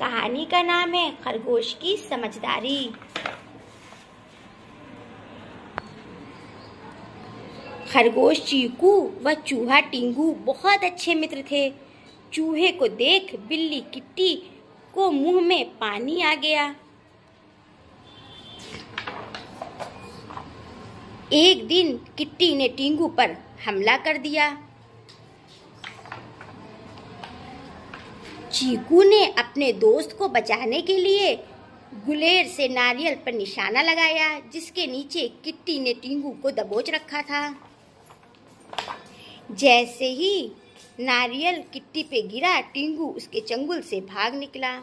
कहानी का नाम है खरगोश की समझदारी। खरगोश चीकू व चूहा टिंगू बहुत अच्छे मित्र थे। चूहे को देख बिल्ली किट्टी को मुँह में पानी आ गया। एक दिन किट्टी ने टिंगू पर हमला कर दिया। चीकू ने अपने दोस्त को बचाने के लिए गुलेर से नारियल पर निशाना लगाया, जिसके नीचे किट्टी ने टिंगू को दबोच रखा था। जैसे ही नारियल किट्टी पे गिरा, टिंगू उसके चंगुल से भाग निकला।